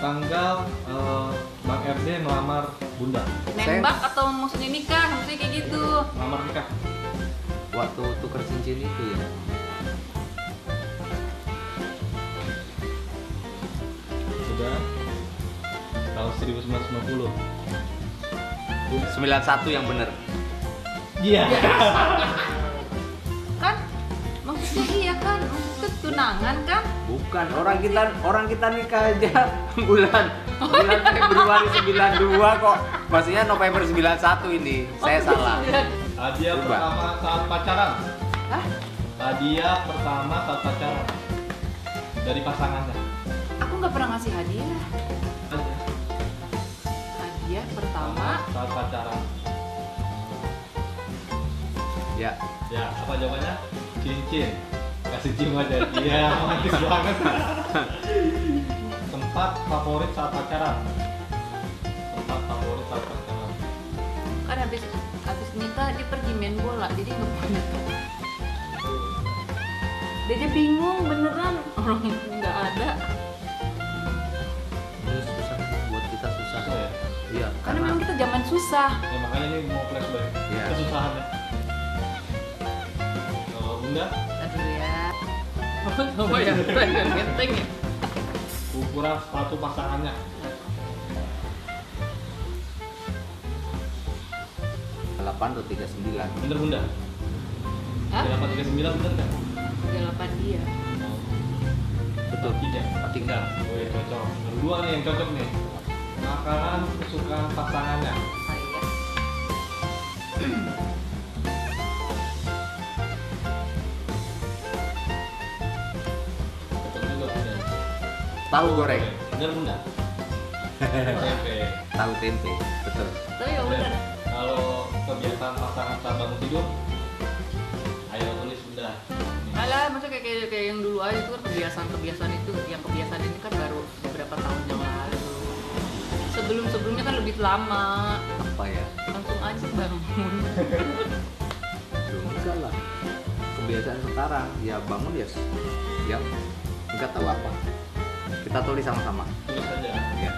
tanggal eh, Bang RD melamar Bunda. Nembak atau maksudnya nikah, maksudnya kayak gitu. Melamar nikah. Waktu tuker cincin itu ya. Sudah tahun 1990. 91 yang bener. Iya. Kan? Maksudnya iya kan? Maksudnya tunangan kan? Bukan, orang kita orang kita nikah aja bulan bulan Februari 92 kok. Maksudnya November 91 ini. Saya Oh, salah. sembilan. Hadiah Coba. pertama saat pacaran. Hah? Hadiah pertama saat pacaran. Dari pasangannya. Aku nggak pernah ngasih hadiah. Hadiah pertama saat pacaran. Ya, Ya, apa jawabannya? Cincin. Kasih cium aja. Iya, romantis banget. Tempat favorit saat pacaran. Tempat favorit saat pacaran. kan habis habis nikah dia pergi main bola jadi nggak punya teman. Dia aja bingung beneran orang nggak ada. ini susah buat kita susah. Ya? Iya, Karena memang kita zaman susah. Ya makanya ini mau flashback. Iya. Kesusahannya. Kalau Bunda, Aduh ya. Oh ya, genteng ya. ukuran sepatu pasangannya. 8 atau 39. Bener Bunda? Hah? 839 bener nggak? Delapan dia. Betul. Tiga. Tiga. Oh iya cocok. Ada dua nih yang cocok nih. Makanan kesukaan pasangannya. Saya. Tahu goreng, Bener Bunda? Tempe. tahu tempe. Betul. Tapi ya udah. Kalau kebiasaan pasangan saat bangun tidur, ayo tulis Bunda. Alah, maksudnya kayak, kayak, kayak yang dulu aja itu kan kebiasaan-kebiasaan itu, yang kebiasaan ini kan baru beberapa tahun yang lalu. Sebelum-sebelumnya kan lebih lama, Apa ya? langsung aja bangun. Enggak lah. Kebiasaan sekarang ya bangun ya ya enggak tahu apa. Kita tulis sama-sama. Tulis aja. Ya.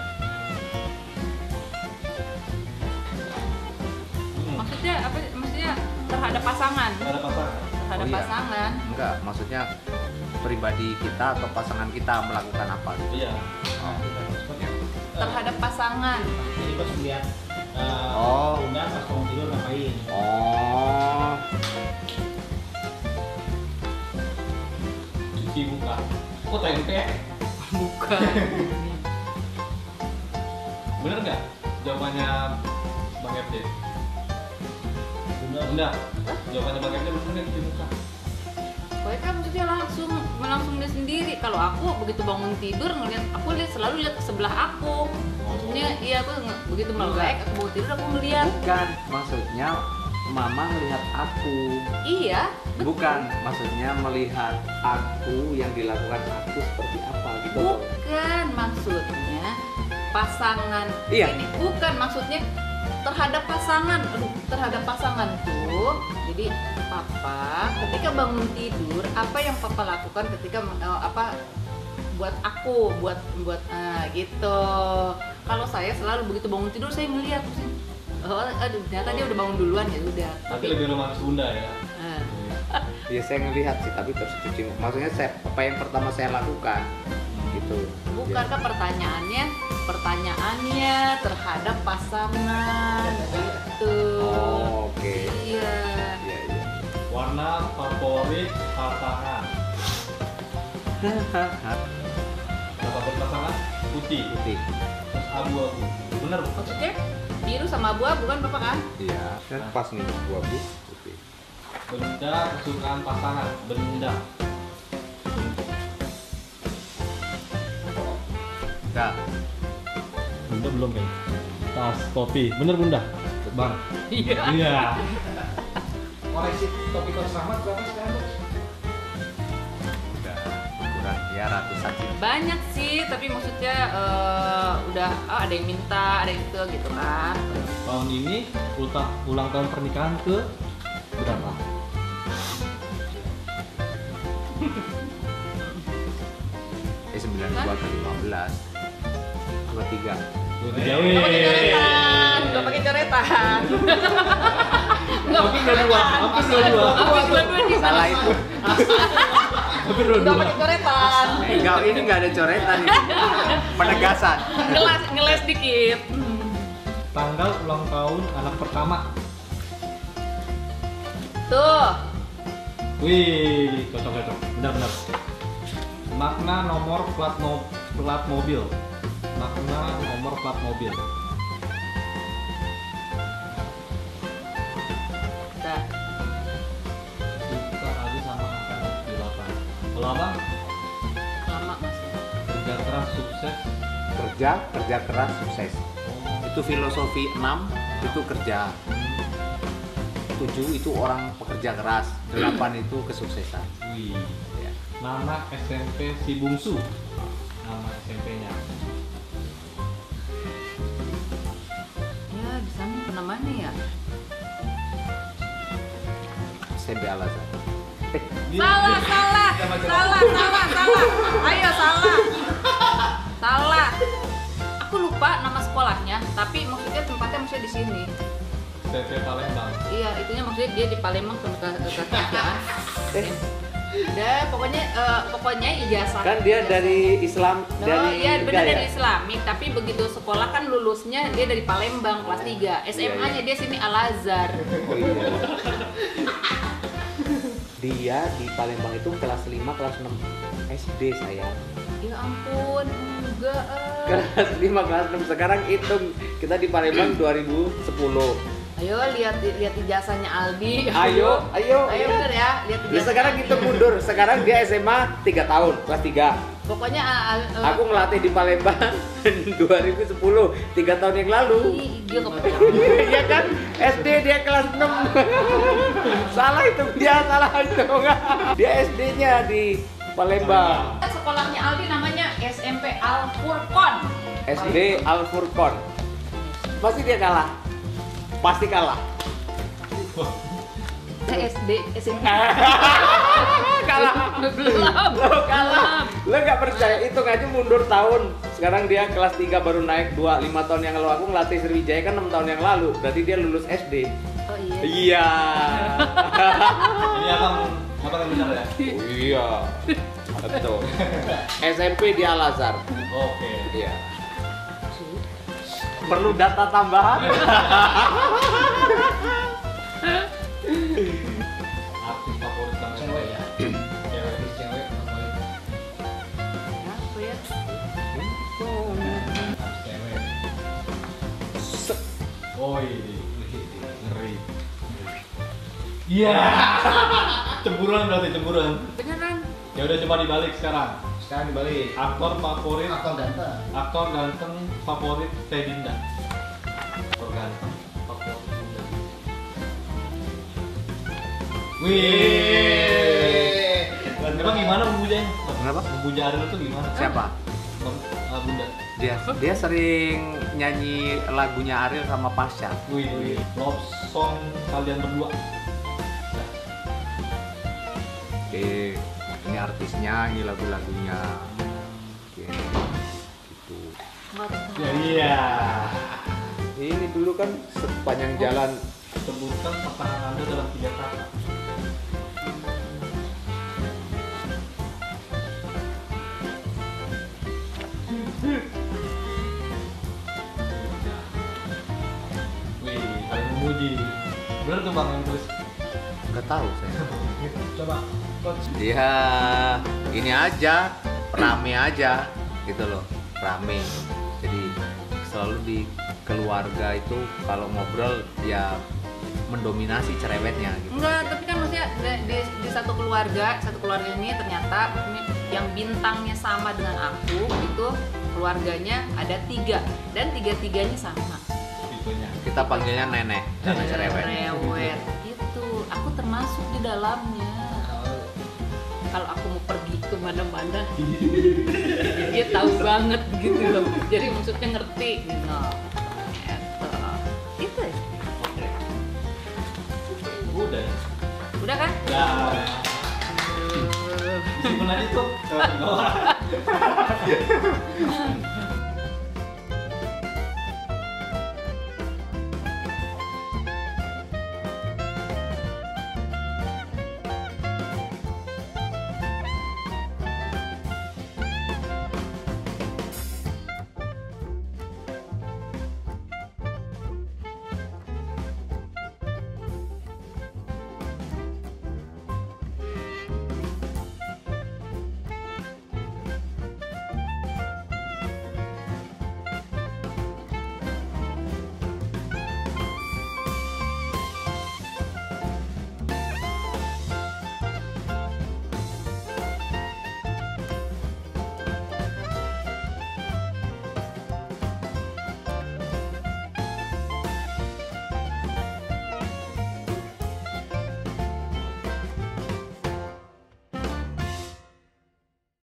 Hmm. Maksudnya apa? Maksudnya terhadap pasangan, Ada pasangan. terhadap Oh, iya. pasangan. Enggak, maksudnya pribadi kita atau pasangan kita melakukan apa gitu. Iya. Oh. Terhadap pasangan. Jadi pas lihat uh, Oh. Bunda pas bangun tidur ngapain? Oh. Cuci muka. Kok tempe? Bener nggak jawabannya Bang FD? Bunda Bunda, jawabannya Bang FD bener nggak cuci muka? Pokoknya kan maksudnya langsung langsung dia sendiri. Kalau aku begitu bangun tidur ngeliat aku lihat selalu lihat ke sebelah aku. Maksudnya iya aku begitu melek aku bangun tidur aku melihat. Bukan, maksudnya mama melihat aku. Iya, Bukan, maksudnya melihat aku yang dilakukan aku seperti apa gitu. bukan maksudnya pasangan. Iya. Ini bukan maksudnya terhadap pasangan. Aduh, terhadap pasangan tuh. Jadi papa ketika bangun tidur apa yang papa lakukan ketika eh, apa buat aku buat buat ah, gitu kalau saya selalu begitu bangun tidur saya melihat oh aduh ternyata dia udah bangun duluan ya udah Tapi lebih romantis Bunda ya. Ya saya ngelihat sih, tapi terus cuci muka. Maksudnya saya, apa yang pertama saya lakukan gitu. bukan kan pertanyaannya pertanyaannya terhadap pasangan gitu Oh, oke. iya Iya, iya. Warna favorit pasangan. Warna favorit pasangan putih, Putih. terus abu-abu. Bener maksudnya biru sama abu-abu kan bapak kan Iya. Kan pas nih gua bu putih. Benda kesukaan pasangan. Benda. Enggak. Bunda belum ya? Tas, topi. Bener Bunda? Bang. iya Iya. koleksi topi selamat berapa sekarang? Ya ratusan sih. banyak sih tapi maksudnya eh, udah oh, ada yang minta ada yang itu gitu kan Tahun ini ulang, ulang tahun pernikahan ke berapa? Eh 92 ke 15. tiga. Dua tiga Nggak pakai coretan, nggak pakai coretan. Nggak dua dua, hampir dua dua. Salah itu. Hampir dua Nggak dua. pakai coretan. Enggak, ini nggak ada coretan ini. Penegasan. Ngeles, ngeles dikit. Tanggal ulang tahun anak pertama. Tuh, Wih, cocok cocok. Benar benar. Makna nomor plat no, plat mobil. Makna nomor plat mobil. Kalau abang lama masih. kerja keras sukses. Kerja, kerja keras, sukses. Oh, Itu filosofi 6, itu kerja. 7 itu orang pekerja keras, 8 itu kesuksesan. wih. Ya. Nama SMP si bungsu. Nama SMP-nya. Ya, di sana pernah mana ya? SMP Al Azhar. Dia- Salah, salah, salah, salah, salah. Ayo salah. Salah. Aku lupa nama sekolahnya, tapi maksudnya tempatnya maksudnya di sini. SMP Palembang. Iya, itunya maksudnya dia di Palembang ke ke ke kerjaan. Eh. Udah, pokoknya eh, pokoknya ijazah. Kan dia ijazah. dari Islam, Oh, dari iya benar Gaya. dari Islamik, tapi begitu sekolah kan lulusnya dia dari Palembang kelas 3. SMA-nya dia sini Al Azhar. Oh, iya. Dia di Palembang itu kelas 5, kelas 6 SD sayang. Ya ampun, enggak. eh. Kelas 5, kelas 6 sekarang hitung kita di Palembang 2010. Ayo lihat lihat ijazahnya Aldi. Ayo, ayo. Ayo bener ya, lihat Ya, ijazah. sekarang kita mundur. Sekarang dia SMA 3 tahun, kelas 3. Pokoknya ah, Aku ngelatih di Palembang 2010, 3 tahun yang lalu. Iya kan? SD dia kelas 6. salah itu dia, salah itu. Dia SD-nya di Palembang. Sekolahnya Aldi namanya SMP Al Furqon. SD Al Furqon. Pasti dia kalah. Pasti kalah. Eh, SD SMP. Kalah. Belum. Lo kalah. Lo nggak percaya itu aja mundur tahun. Sekarang dia kelas 3 baru naik 2 5 tahun yang lalu. Aku ngelatih Sriwijaya kan 6 tahun yang lalu. Berarti dia lulus SD. Oh iya. Iya. Ini abang abang yang benar ya. Oh, iya. Betul. SMP di Al Azhar. Oke. Iya. Perlu data tambahan? Ngeri. Iya. Cemburuan berarti cemburuan. Beneran. Ya udah coba dibalik sekarang. Sekarang dibalik. Aktor favorit Aktor ganteng. aktor ganteng favorit Teh Dinda. Aktor ganteng favorit Dinda. Wih. Emang gimana membujanya? Kenapa? Membuja Ariel tuh gimana? Siapa? Bunda. Dia dia sering nyanyi lagunya Ariel sama Pasha. Wih, wih. Love song kalian berdua. Eh, ini artisnya, ini lagu-lagunya. Oke, gitu. Ya iya. Ini dulu kan sepanjang jalan Sebutkan pasangan Anda dalam tiga kata. Memuji. Bener tuh bang yang tulis. nggak tahu saya. Coba coach. Dia ini aja, rame aja gitu loh, rame. Jadi selalu di keluarga itu kalau ngobrol ya mendominasi cerewetnya gitu. Enggak, tapi kan maksudnya di, di, di satu keluarga, satu keluarga ini ternyata yang bintangnya sama dengan aku itu keluarganya ada tiga dan tiga-tiganya sama. Tipenya. Kita panggilnya nenek karena cerewet. Cerewet. Itu, aku termasuk di dalamnya. Kalau aku mau pergi ke mana-mana, dia tahu banget gitu loh. Jadi maksudnya ngerti gitu. Gitu. Itu ya. Udah. ya? Udah kan? Udah. Aja tuh.